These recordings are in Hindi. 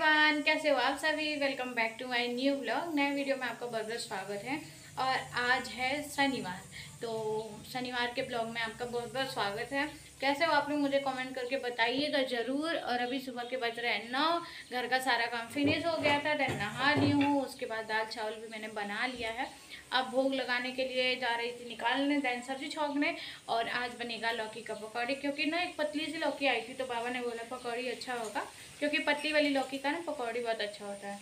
एवरीवन कैसे हो आप सभी? Welcome back to my new blog नए वीडियो में आपका बहुत बहुत स्वागत है। और आज है शनिवार। तो शनिवार के ब्लॉग में आपका बहुत बहुत स्वागत है। कैसे हो आप लोग मुझे कमेंट करके बताइएगा ज़रूर। और अभी सुबह के बज रहे हैं नौ, घर का सारा काम फिनिश हो गया था देन नहा ली हूँ। उसके बाद दाल चावल भी मैंने बना लिया है। अब भोग लगाने के लिए जा रही थी निकालने दैन सब्ज़ी छोंकने। और आज बनेगा लौकी का पकौड़ी, क्योंकि ना एक पतली सी लौकी आई थी तो बाबा ने बोला पकौड़ी अच्छा होगा, क्योंकि पतली वाली लौकी का ना पकौड़ी बहुत अच्छा होता है।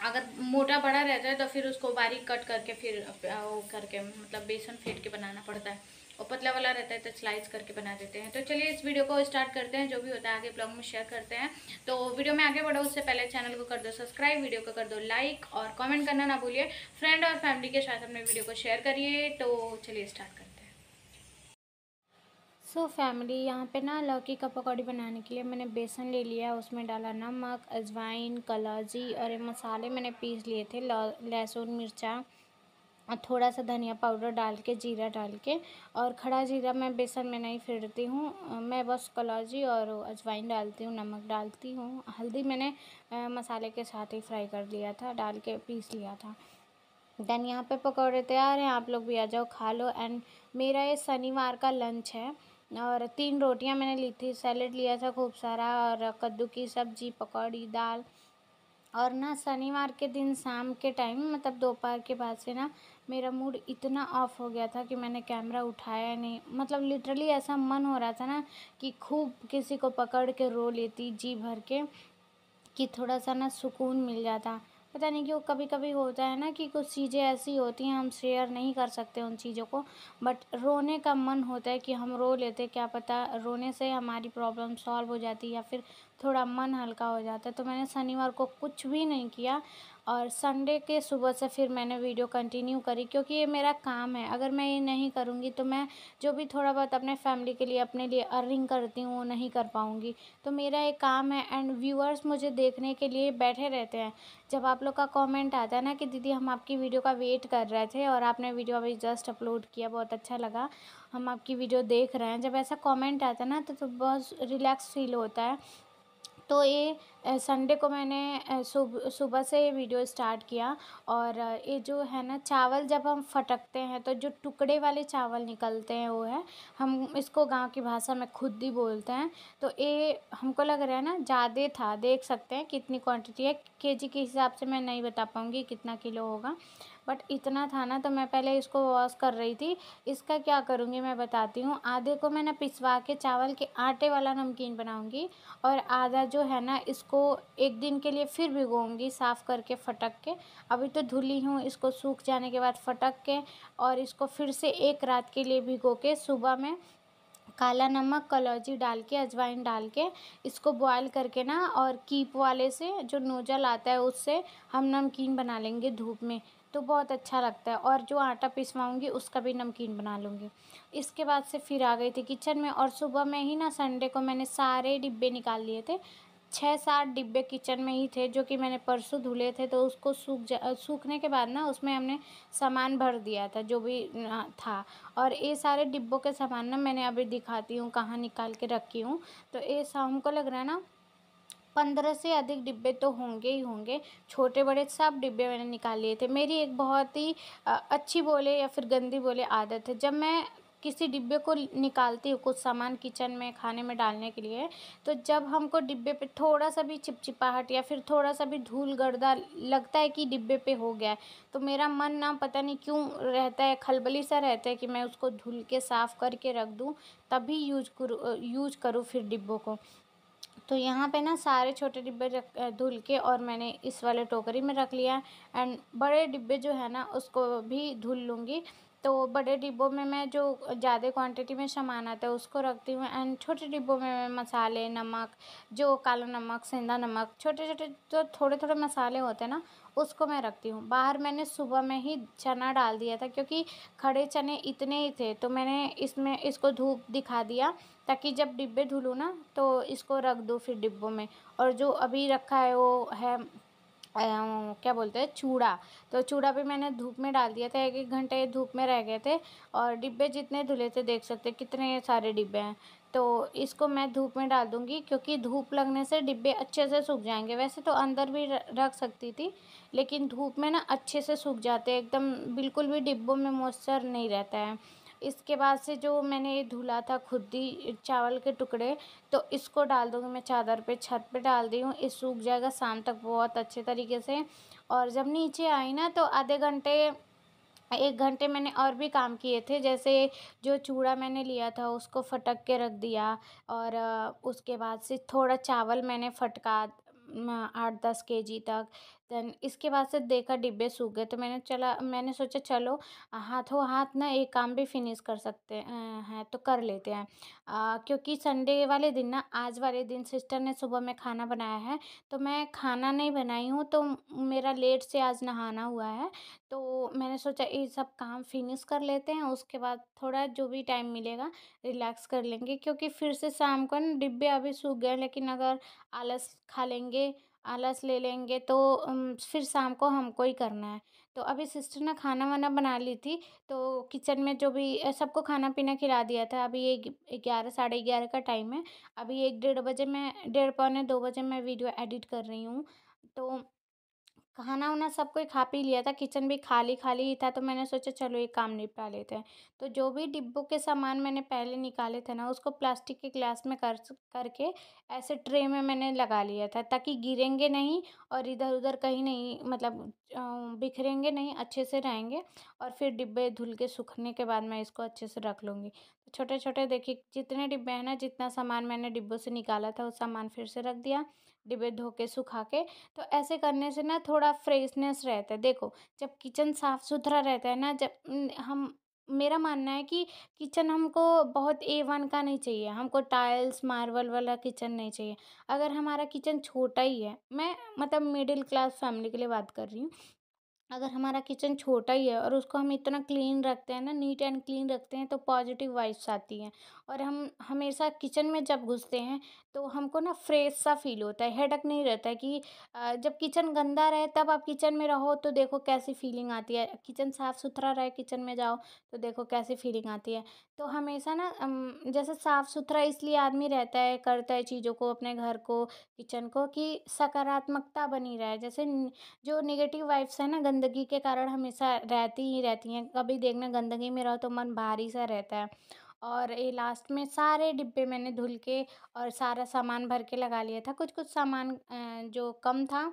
अगर मोटा बड़ा रहता है तो फिर उसको बारीक कट करके फिर वो करके मतलब बेसन फेंट के बनाना पड़ता है। और पतला वाला रहता है तो स्लाइस करके बना देते हैं। तो चलिए इस वीडियो को स्टार्ट करते हैं। जो भी होता है आगे ब्लॉग में शेयर करते हैं। तो वीडियो में आगे बढ़ो, उससे पहले चैनल को कर दो सब्सक्राइब वीडियो को कर दो लाइक और कमेंट करना ना भूलिए। फ्रेंड और फैमिली के साथ अपने वीडियो को शेयर करिए। तो चलिए स्टार्ट करते हैं। सो so, फैमिली यहाँ पे ना लौकी का पकौड़ी बनाने के लिए मैंने बेसन ले लिया उसमें डाला नमक अजवाइन कलौजी और ये मसाले मैंने पीस लिए थे लहसुन मिर्चा और थोड़ा सा धनिया पाउडर डाल के जीरा डाल के और खड़ा जीरा मैं बेसन में नहीं फेरती हूँ मैं बस कलौजी और अजवाइन डालती हूँ नमक डालती हूँ। हल्दी मैंने मसाले के साथ ही फ्राई कर लिया था डाल के पीस लिया था। देन यहाँ पे पकौड़े तैयार हैं आप लोग भी आ जाओ खा लो। एंड मेरा ये शनिवार का लंच है। और तीन रोटियाँ मैंने ली थी, सैलेड लिया था खूब सारा और कद्दू की सब्ज़ी, पकौड़ी, दाल। और ना शनिवार के दिन शाम के टाइम मतलब दोपहर के बाद से ना मेरा मूड इतना ऑफ़ हो गया था कि मैंने कैमरा उठाया नहीं। मतलब लिटरली ऐसा मन हो रहा था ना कि खूब किसी को पकड़ के रो लेती, जी भर के, कि थोड़ा सा ना सुकून मिल जाता। पता नहीं क्यों कभी कभी होता है ना कि कुछ चीज़ें ऐसी होती हैं, हम शेयर नहीं कर सकते उन चीज़ों को। बट रोने का मन होता है कि हम रो लेते, क्या पता रोने से हमारी प्रॉब्लम सॉल्व हो जाती या फिर थोड़ा मन हल्का हो जाता है तो मैंने शनिवार को कुछ भी नहीं किया और संडे के सुबह से फिर मैंने वीडियो कंटिन्यू करी क्योंकि ये मेरा काम है। अगर मैं ये नहीं करूँगी तो मैं जो भी थोड़ा बहुत अपने फैमिली के लिए अपने लिए अर्निंग करती हूँ वो नहीं कर पाऊँगी। तो मेरा एक काम है एंड व्यूअर्स मुझे देखने के लिए बैठे रहते हैं। जब आप लोग का कमेंट आता है ना कि दीदी हम आपकी वीडियो का वेट कर रहे थे और आपने वीडियो अभी जस्ट अपलोड किया बहुत अच्छा लगा। हम आपकी वीडियो देख रहे हैं। जब ऐसा कॉमेंट आता है ना तो, तो बहुत रिलैक्स फील होता है। तो ये संडे को मैंने सुबह से ये वीडियो स्टार्ट किया और ये जो है ना चावल जब हम फटकते हैं तो जो टुकड़े वाले चावल निकलते हैं वो है, हम इसको गाँव की भाषा में खुद ही बोलते हैं। तो ये हमको लग रहा है ना ज़्यादा था, देख सकते हैं कितनी क्वांटिटी है, केजी के हिसाब से मैं नहीं बता पाऊँगी कितना किलो होगा। बट इतना था ना तो मैं पहले इसको वॉश कर रही थी। इसका क्या करूँगी मैं बताती हूँ। आधे को मैंने पिसवा के चावल के आटे वाला नमकीन बनाऊँगी और आधा जो है ना, इसको एक दिन के लिए फिर भिगोऊँगी साफ़ करके फटक के। अभी तो धुली हूँ, इसको सूख जाने के बाद फटक के और इसको फिर से एक रात के लिए भिगो के सुबह में काला नमक, कलौजी डाल के, अजवाइन डाल के इसको बॉयल करके ना और कीप वाले से जो नोजल आता है, उससे हम नमकीन बना लेंगे धूप में। तो बहुत अच्छा लगता है और जो आटा पिसवाऊँगी उसका भी नमकीन बना लूँगी। इसके बाद से फिर आ गई थी किचन में और सुबह में ही ना संडे को मैंने सारे डिब्बे निकाल लिए थे। छः सात डिब्बे किचन में ही थे जो कि मैंने परसों धुले थे तो उसको सूख जा, सूखने के बाद ना उसमें हमने सामान भर दिया था जो भी था। और ये सारे डिब्बों के सामान ना मैंने अभी दिखाती हूँ, कहाँ निकाल के रखी हूँ। तो ये हमको लग रहा है ना पंद्रह से अधिक डिब्बे तो होंगे ही होंगे। छोटे बड़े सब डिब्बे मैंने निकाल लिए थे। मेरी एक बहुत ही अच्छी बोले या फिर गंदी बोले आदत है। जब मैं किसी डिब्बे को निकालती हूँ कुछ सामान किचन में, खाने में डालने के लिए तो जब हमको डिब्बे पे थोड़ा सा भी चिपचिपाहट या फिर थोड़ा सा भी धूल गर्दा लगता है कि डिब्बे पे हो गया है तो मेरा मन ना, पता नहीं क्यों रहता है, खलबली सा रहता है कि मैं उसको धुल के साफ़ करके रख दूँ, तभी यूज़ करूँ यूज़ करूँ फिर डिब्बों को। तो यहाँ पे ना सारे छोटे डिब्बे रख धुल के और मैंने इस वाले टोकरी में रख लिया एंड बड़े डिब्बे जो है ना, उसको भी धुल लूँगी। तो बड़े डिब्बों में मैं जो ज़्यादा क्वांटिटी में सामान आता है, उसको रखती हूँ। एंड छोटे डिब्बों में मैं मसाले, नमक, जो काला नमक, सेंधा नमक छोटे छोटे जो थोड़े थोड़े मसाले होते हैं ना, उसको मैं रखती हूँ। बाहर मैंने सुबह में ही चना डाल दिया था, क्योंकि खड़े चने इतने ही थे। तो मैंने इसमें, इसको धूप दिखा दिया। ताकि जब डिब्बे धुलूँ ना तो इसको रख दो फिर डिब्बों में। और जो अभी रखा है, वो है क्या बोलते हैं, चूड़ा। तो चूड़ा भी मैंने धूप में डाल दिया था, एक एक घंटे धूप में रह गए थे। और डिब्बे जितने धुले थे, देख सकते कितने सारे डिब्बे हैं। तो इसको मैं धूप में डाल दूँगी, क्योंकि धूप लगने से डिब्बे अच्छे से सूख जाएँगे। वैसे तो अंदर भी रख सकती थी, लेकिन धूप में ना अच्छे से सूख जाते एकदम बिल्कुल भी डिब्बों में मॉइस्चर नहीं रहता है। इसके बाद से जो मैंने धुला था खुद ही चावल के टुकड़े तो इसको डाल दूँगी मैं चादर पे, छत पे डाल दी हूँ, ये सूख जाएगा शाम तक बहुत अच्छे तरीके से। और जब नीचे आई ना तो आधे घंटे, एक घंटे मैंने और भी काम किए थे, जैसे जो चूड़ा मैंने लिया था उसको फटक के रख दिया, और, उसके बाद से थोड़ा चावल मैंने फटका आठ दस के जी तक। देन इसके बाद से देखा डिब्बे सूख गए तो मैंने चला मैंने सोचा चलो हाथों हाथ ना एक काम भी फिनिश कर सकते हैं तो कर लेते हैं। आ, क्योंकि संडे वाले दिन ना आज वाले दिन सिस्टर ने सुबह में खाना बनाया है तो मैं खाना नहीं बनाई हूँ तो मेरा लेट से आज नहाना हुआ है। तो मैंने सोचा ये सब काम फिनिश कर लेते हैं उसके बाद थोड़ा जो भी टाइम मिलेगा रिलैक्स कर लेंगे। क्योंकि फिर से शाम को ना डिब्बे अभी सूख गए लेकिन अगर आलस खा लेंगे आलस ले लेंगे तो फिर शाम को हमको ही करना है। तो अभी सिस्टर ने खाना वाना बना ली थी तो किचन में जो भी सबको खाना पीना खिला दिया था। अभी एक ग्यारह, साढ़े ग्यारह का टाइम है। अभी एक डेढ़ बजे मैं, डेढ़ पौने दो बजे मैं वीडियो एडिट कर रही हूँ। तो खाना वाना सब कोई खा पी लिया था, किचन भी खाली खाली ही था तो मैंने सोचा चलो ये काम निपटा लेते हैं। तो जो भी डिब्बों के सामान मैंने पहले निकाले थे ना, उसको प्लास्टिक के ग्लास में कर करके ऐसे ट्रे में मैंने लगा लिया था, ताकि गिरेंगे नहीं और इधर उधर कहीं नहीं मतलब बिखरेंगे नहीं, अच्छे से रहेंगे और फिर डिब्बे धुल के सूखने के बाद मैं इसको अच्छे से रख लूँगी। तो छोटे छोटे देखिए, जितने डिब्बे हैं ना, जितना सामान मैंने डिब्बों से निकाला था, वो सामान फिर से रख दिया। डिब्बे धो के सुखा के तो ऐसे करने से ना थोड़ा फ्रेशनेस रहता है। देखो, जब किचन साफ़ सुथरा रहता है ना, जब हम, मेरा मानना है कि किचन हमको बहुत ए वन का नहीं चाहिए, हमको टाइल्स, मार्बल वाला किचन नहीं चाहिए। अगर हमारा किचन छोटा ही है, मैं मतलब मिडिल क्लास फैमिली के लिए बात कर रही हूँ अगर हमारा किचन छोटा ही है और उसको हम इतना क्लीन रखते हैं ना, नीट एंड क्लीन रखते हैं तो पॉजिटिव वाइब्स आती हैं। और हम हमेशा किचन में जब घुसते हैं तो हमको ना फ्रेश सा फील होता है, हेडक नहीं रहता है कि जब किचन गंदा रहे तब आप किचन में रहो तो देखो कैसी फीलिंग आती है। किचन साफ़ सुथरा रहे किचन में जाओ तो देखो कैसी फीलिंग आती है। तो हमेशा ना जैसे साफ़ सुथरा इसलिए आदमी रहता है, करता है चीज़ों को अपने घर को, किचन को, कि सकारात्मकता बनी रहे। जैसे जो निगेटिव वाइब्स है ना गंदगी के कारण हमेशा रहती ही रहती हैं। कभी देखना गंदगी में रहो तो मन भारी सा रहता है। और ये लास्ट में सारे डिब्बे मैंने धुल के और सारा सामान भर के लगा लिया था। कुछ कुछ सामान जो कम था,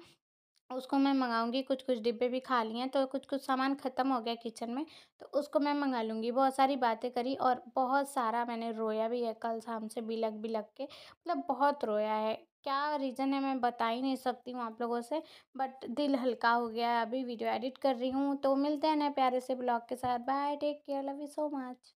उसको मैं मंगाऊँगी। कुछ कुछ डिब्बे भी खा लिए हैं तो कुछ कुछ सामान ख़त्म हो गया किचन में तो उसको मैं मंगा लूँगी। बहुत सारी बातें करी और बहुत सारा मैंने रोया भी है कल शाम से बिलक बिलक के। मतलब बहुत रोया है। क्या रीज़न है मैं बता ही नहीं सकती हूँ आप लोगों से, बट दिल हल्का हो गया है, अभी वीडियो एडिट कर रही हूँ तो मिलते हैं नए प्यारे से ब्लॉग के साथ। Bye, take care, love you so much.